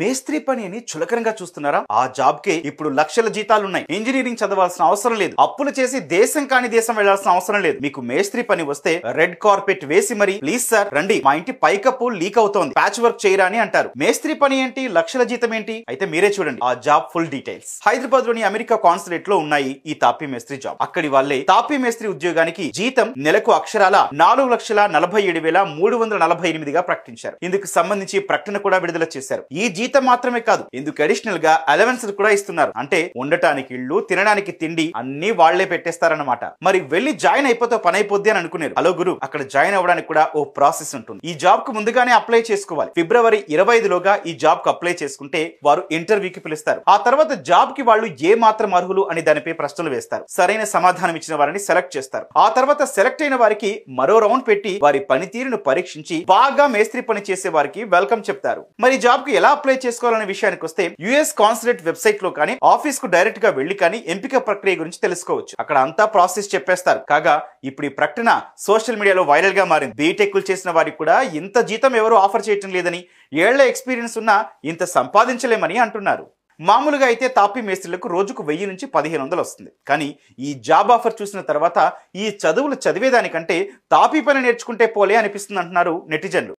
మేస్త్రి పని అని చులకనగా చూస్తున్నారా? ఆ జాబ్ కే ఇప్పుడు లక్షల జీతాలున్నాయి. ఇంజనీరింగ్ చదవాల్సిన అవసరం లేదు. అప్పులు చేసి దేశం కాని దేశం వెళ్ళాల్సిన అవసరం లేదు. మీకు మేస్త్రి పని వస్తే రెడ్ కార్పెట్ వేసి మరి ప్లీజ్ సార్ రండి. మా ఇంటి పైకప్పు లీక్ అవుతోంది. ప్యాచ్ వర్క్ చేయరా అని అంటారు. మేస్త్రి పని ఏంటి? లక్షల జీతం ఏంటి? అయితే మీరే చూడండి. ఆ జాబ్ ఫుల్ డీటెయిల్స్. హైదరాబాద్లోని అమెరికా కాన్సులేట్లో ఉన్నాయి ఈ తాపీ మేస్త్రి జాబ్. అక్కడి వాళ్ళే తాపీ మేస్త్రి ఉద్యోగానికి జీతం నెలకు అక్షరాల నాలుగు లక్షల నలభై ఏడు వేల మూడు వందల నలభై ఎనిమిదిగా ప్రకటించారు. ఇందుకు సంబంధించి ప్రకటన కూడా విడుదల చేశారు. ఈ జీతం మాత్రమే కాదు ఇందుకు అడిషనల్గా అలవెన్స్ కూడా ఇస్తున్నారు. అంటే ఉండటానికి ఇల్లు తినడానికి తిండి అన్ని వాళ్ళే పెట్టేస్తారన్నమాట. మరి వెళ్ళి జాయిన్ అయిపోతే పని అయిపోద్ది అని అనుకున్నారు హలో గురు అక్కడ జాయిన్ అవ్వడానికి కూడా ఓ ప్రాసెస్ ఉంటుంది. ఈ జాబ్కు ముందుగానే అప్లై చేసుకోవాలి. ఫిబ్రవరి ఇరవై ఐదులోగా ఈ జాబ్కు అప్లై చేసుకుంటే వారు ఇంటర్వ్యూకి పిలుస్తారు. ఆ తర్వాత జాబ్కి వాళ్ళు ఏ మాత్రం అర్హులు అని దానిపై ప్రశ్నలు వేస్తారు. సరైన సమాధానం ఇచ్చిన వారిని సెలెక్ట్ చేస్తారు. ఆ తర్వాత సెలెక్ట్ అయిన వారికి మరో రౌండ్ పెట్టి వారి పనితీరును పరీక్షించి బాగా మేస్త్రి పని చేసే వారికి వెల్కమ్ చెప్తారు. మరి జాబ్కు ఎలా అప్లై చేసుకోవాలనే విషయానికి వస్తే యుఎస్ కాన్సులేట్ వెబ్సైట్లో కానీ ఆఫీస్కు డైరెక్ట్గా వెళ్ళి కానీ ఎంపిక ప్రక్రియ గురించి తెలుసుకోవచ్చు. అక్కడ అంతా ప్రాసెస్ చెప్పేస్తారు. కాగా ఇప్పుడు ఈ ప్రకటన సోషల్ మీడియాలో వైరల్గా మారింది. బీటెక్లు చేసిన వారికి కూడా ఇంత జీతం ఎవరు ఆఫర్ చేయటం లేదని ఏళ్ళ ఎక్స్పీరియన్స్ ఉన్నా ఇంత సంపాదించలేమని అంటున్నారు. మామూలుగా అయితే తాపీ మేస్త్రీలకు రోజుకు వెయ్యి నుంచి పదిహేను వందలు వస్తుంది. కానీ ఈ జాబ్ ఆఫర్ చూసిన తర్వాత ఈ చదువులు చదివేదానికంటే తాపీ పని నేర్చుకుంటే పోలే అనిపిస్తుంది అంటున్నారు నెటిజన్లు.